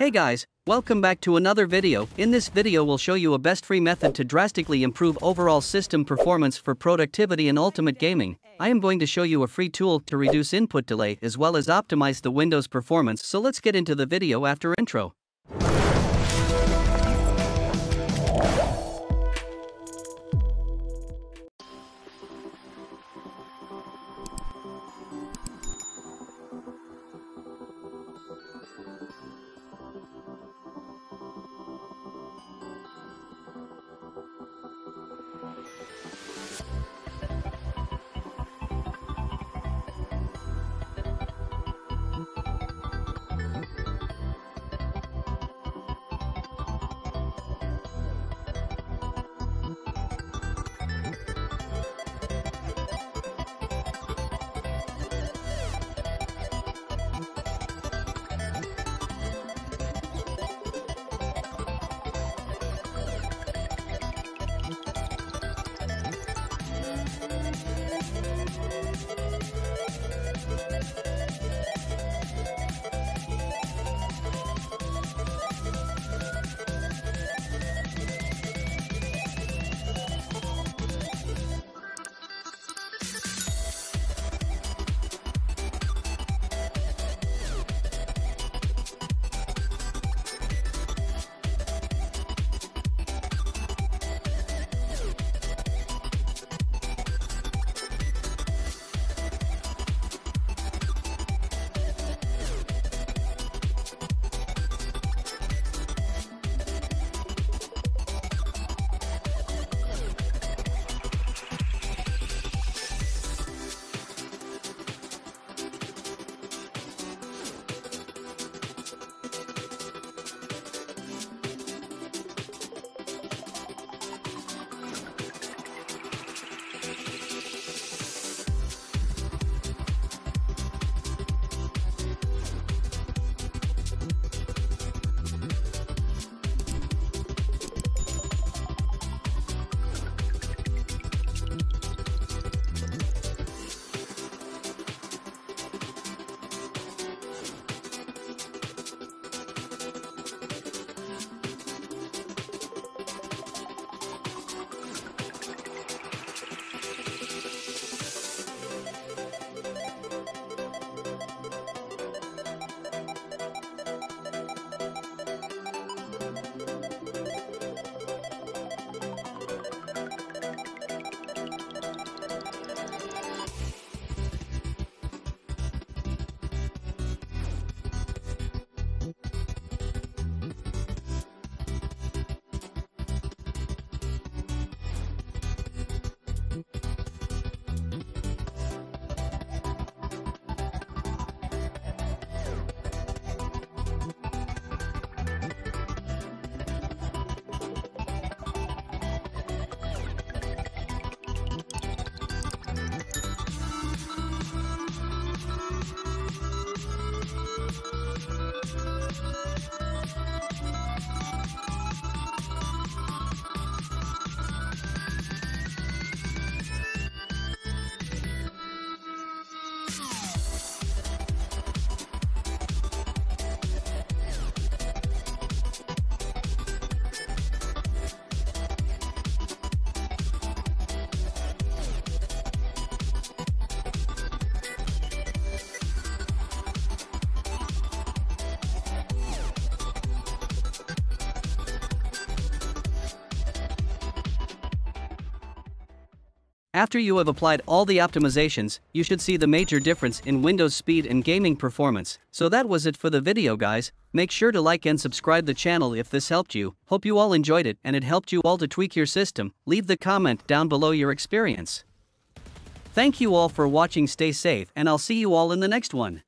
Hey guys, welcome back to another video. In this video we'll show you a best free method to drastically improve overall system performance for productivity and ultimate gaming. I am going to show you a free tool to reduce input delay as well as optimize the Windows performance so let's get into the video after intro. After you have applied all the optimizations, you should see the major difference in Windows speed and gaming performance. So that was it for the video guys, make sure to like and subscribe the channel if this helped you, hope you all enjoyed it and it helped you all to tweak your system, leave the comment down below your experience. Thank you all for watching stay safe and I'll see you all in the next one.